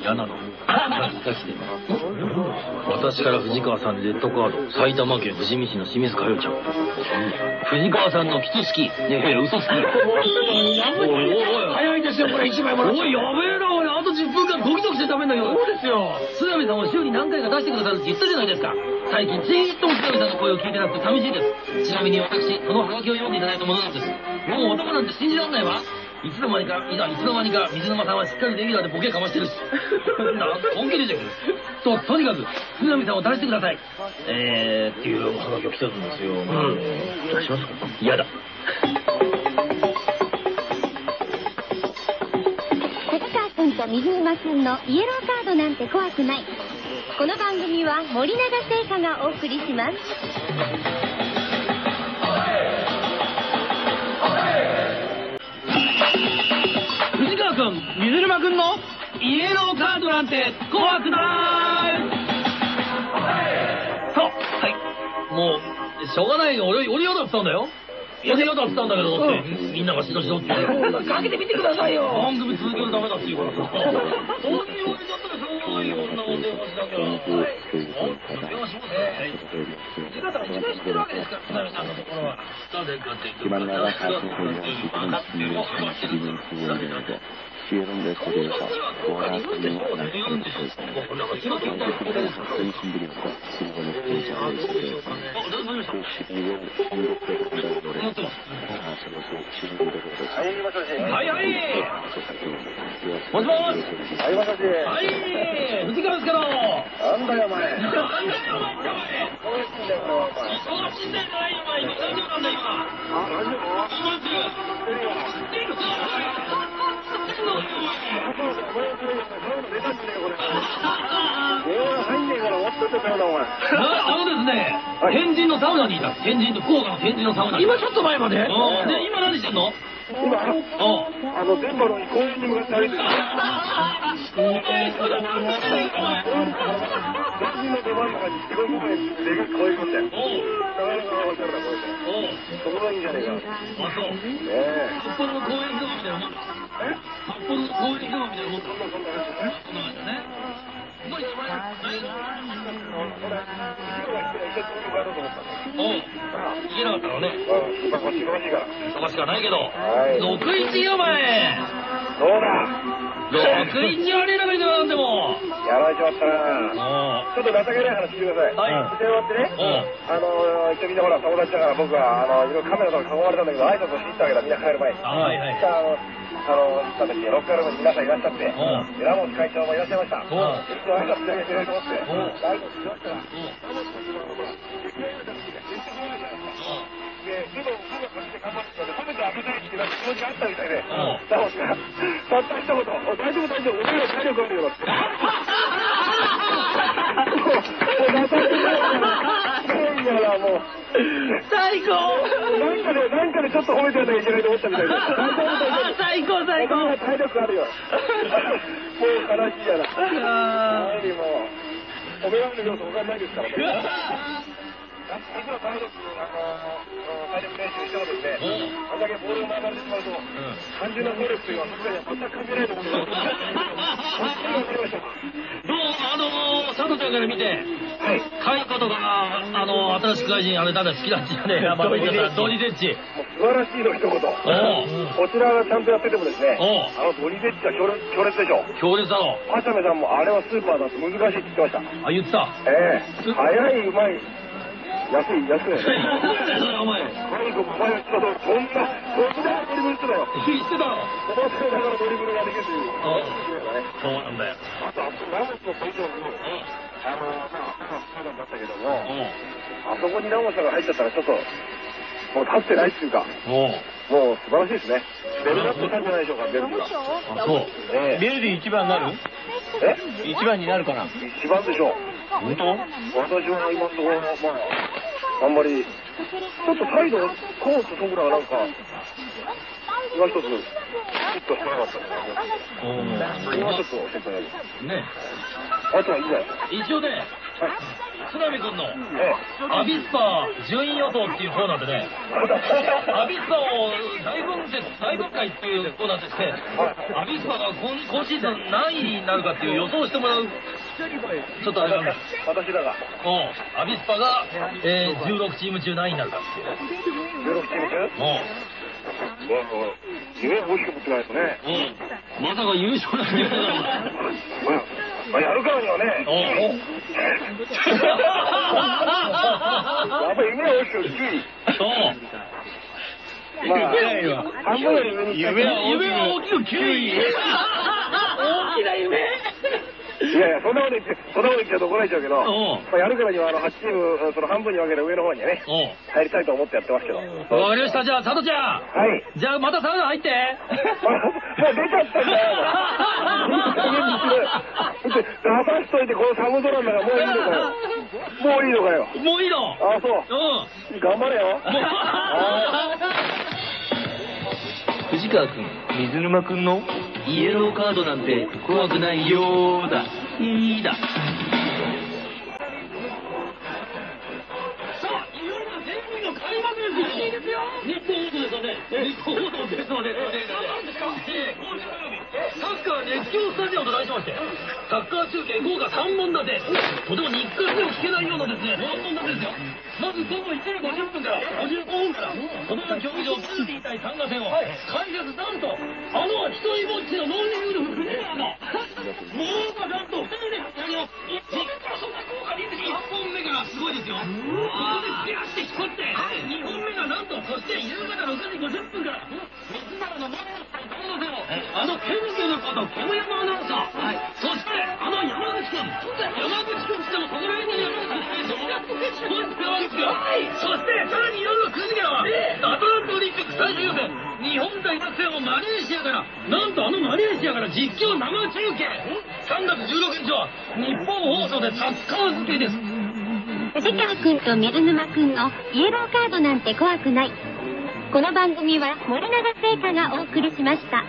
嫌なの。私から藤川さんにレッドカード。埼玉県富士見市の清水佳代ちゃん。藤川さんのキツつき。いやいや、嘘つき。おいおいおい。早いですよ、これ一枚もらっおい、やべえな、俺。あと10分間ドキドキして食べんだけど。そうですよ。津波さんも週に何回か出してくださるって言ったじゃないですか。最近じーっとも津波さんの声を聞いてなくて寂しいです。ちなみに私、このハガキを読んでいただいたものなんです。もう男なんて信じらんないわ。いつの間にか、いつの間にか、水沼さんはしっかりレギュラーでボケかましてるし。なん本気出てくる。と、とにかく、津波さんを出してください。えー、っていうハガキを来たんですよ。うん。出しますか？嫌だ。立川くんと水沼くんのイエローカードなんて怖くない。この番組は森永製菓がお送りします。イエローカードなんて怖くないそう、はい。もう、しょうがないよ。俺、俺嫌だったんだよ。俺嫌だったんだけど、だって、みんながしろしろって言うから。かけてみてくださいよ。番組続けるとダメだって言うからさ。そういう俺だったらしょうがないよ。いうと、現実教育の課題、それから、そういうところが決まりながら最新の自分の信用を自分の都合でので、消えるんですけれど、ご覧のような感じで、現実的な推進力が必要な人じゃないですけれど、そして、いろいろ本力的なことで、話をするところです。はいはい。もしもし。はい、私。はい、藤川さん。けど。なんだよ、お前。なんだよ、お前。忙しいんだよ、お前。今、大丈夫なんだよ、今。あ、大丈夫今、知ってるよ。知ってるよ。電話入んねえから終わってたよな、お前。ああのですね、天神のサウナにいた。天神と福岡の天神のサウナに。今ちょっと前まで、今何してんの今、あの、電波の公園に向かって歩いてる。別人の出番とかにすごい声でかく声込んで。なかなかわかるな、これ。おうそこがいいんじゃねえあ、そう。え。札幌の公園広場みたいなもんだ。札幌のみたいなもんだ。そんな話ね。そんな感じだね。うまい、うまい。ないのなかったのね。しいから。忙しくはないけど。はい61よ、お前。どうだ61はねえな、別になんでも。やられちまったな。ちょっと情けない話聞いてください。はい電話ってね。あの、一応みんなほら友達だから僕は、あの、いろいろカメラとか囲まれたんだけど、挨拶をしに行ったわけだ、みんな帰る前に。はいはいそしたらあの、あの、なんだっけ、ロッカールームに皆さんいらっしゃって、ラモス会長もいらっしゃいました。一度挨拶しなきゃいけないと思って、挨拶しましたら、で、でも僕がこっちで頑張ってたんで、褒めてあげたいってなんか気持ちがあったみたいで、おうラモスが、たった一言、お大丈夫大丈夫、俺ら体力あるよって。もう、最高。なんかで、なんかでちょっと褒めてるだけいけないと思ったみたいで。最高。最高。体力あるよ。もう悲しいやな。あ何もう、褒められる要素他にないですからね。いくら体力、あの、体力練習してもですね、あんだけボールを回されてしまうと、単純な能力というのは全く関係ないと思うんですよ。どうあのー、佐藤ちゃんから見て、はい。カイコとかが、あのー、新しく外人、あれだ、好きなんじゃねえ。まあ、言ってたドニゼッチ。素晴らしいの一言。こちらがちゃんとやっててもですね、あのドリゼッチは強烈強烈でしょ。強烈だろ。ハチャメさんもあれはスーパーだって難しいって言ってました。あ、言ってた。ええ早い、うまい、安い、安い。なんだよ、それ、お前。何かお前は、そんな、そんなドリブルしてたよ。言ってたろ。おばせながらドリブルができるという。そうなんだよ。あと、あそこ、ラモスのポジションに、あの、まあ、そうなんだったけども、あそこにラモスが入っちゃったら、ちょっと、もう立ってないっていうか、もう素晴らしいですね。ベルナットさんじゃないでしょうか、ベルナット。あ、そう。ええベルディ一番になるえ一番になるかな一番でしょう。本当私は今のところ、まあ、あんまり、ちょっとサイド、コースと僕らがなんか、今一つ、ヒットしてなかったんですおう今ちょっと心配です。ね。あとはいいじゃないですか。一応ね、津波君のえアビスパ順位予想っていうコーナーでね、アビスパを大分節、大分会っていうコーナーでして、アビスパが今今シーズン何位になるかっていう予想してもらう、ちょっとあれなんです。私だが、うん。アビスパが、えー、16チーム中何位になるかっていう。16チーム中？うん。もう夢大きく持ってないとね。うん。まさか優勝なんて言うの？まあ、まあ、やるからにはね、やっぱり夢は大きく9位。そう。まあ、夢は大きく9位。大きな夢。いやいや、そんなこと言って、そんなこと言っちゃうと怒られちゃうけど、うんまあ、やるからにはあの8チーム、その半分に分けて上の方にはね、入りたいと思ってやってますけど。わかりました。じゃあ、佐藤ちゃん。はい。じゃあ、またサウナ入って。もう出ちゃったんだよ。出さしといてこの寒空の中もういいのかよ。もういいの？かよ。もういいのああ、そう。うん。頑張れよ。藤川君、水沼君のイエローカードなんて怖くないよーだ。いい開幕ですよ。いいですよ。日本放送ですよね。日本放送ですよね。何ですかえ、今週土曜日、サッカー熱狂スタジオと題しまして、サッカー中継豪華3本立て。とても日課でも聞けないようなですね、3本立てですよ。まず午後1時50分から55分から、子供競技場ツーリー対参加戦を、解説なんと、あの一人ぼっちのノーリングルフレアの、もうがなんと2人でやります。そんな豪華に1本目からすごいですよ。ここでピャって引っ張って、そして夕方6時50分から、水原のマッ対友野戦を、あのケムケムこと煙山アナウンサー、そしてあの山口君、山口君ってもこの辺に山口君でしょ山口君、そしてさらに夜の9時からは、アトランタオリンピック最終予選、日本対学生をマレーシアから、なんとあのマレーシアから実況生中継、3月16日は日本放送でサッカー付けです。藤川くんと水沼くんのイエローカードなんて怖くない。この番組は森永製菓がお送りしました。